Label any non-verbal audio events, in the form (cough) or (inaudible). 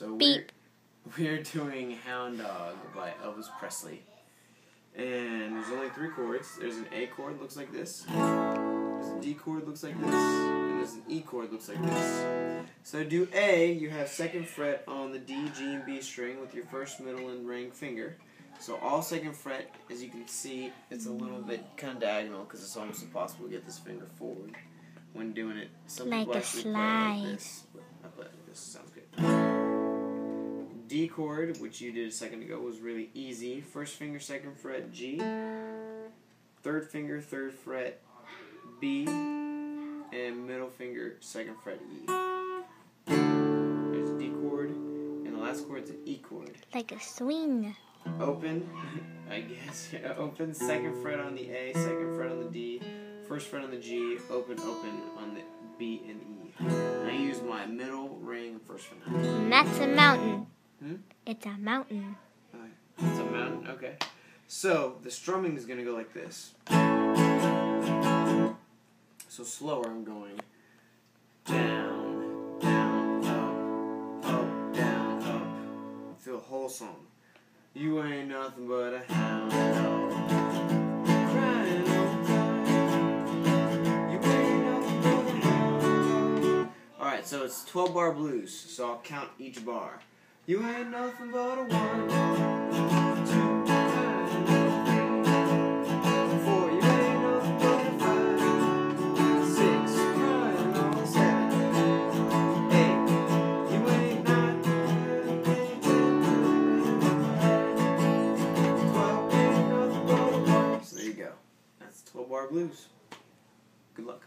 So Beep. we're (laughs) we're doing Hound Dog by Elvis Presley. And there's only three chords. There's an A chord looks like this. There's a D chord looks like this. And there's an E chord looks like this. So do A, you have second fret on the D, G, and B string with your first, middle, and ring finger. So all second fret, as you can see, it's a little bit kind of diagonal because it's almost impossible to get this finger forward when doing it. Some Like people a actually play slide. like this. I play like this. D chord, which you did a second ago, was really easy. First finger, second fret, G. Third finger, third fret, B. And middle finger, second fret, E. There's a D chord. And the last chord's an E chord. Like a swing. Open, (laughs) I guess. Yeah, open, second fret on the A, second fret on the D, first fret on the G, open, open on the B and E. And I use my middle ring first fret. And that's a mountain. Hmm? It's a mountain. It's a mountain, okay. So the strumming is gonna go like this. So slower, I'm going down, down, up, up, down, up. Feel the whole song. You ain't nothing but a hound dog. Crying all night. You ain't nothing but a hound dog. Alright, so it's 12 bar blues, so I'll count each bar. You ain't nothing but a one. That's 12 bar blues. Good luck.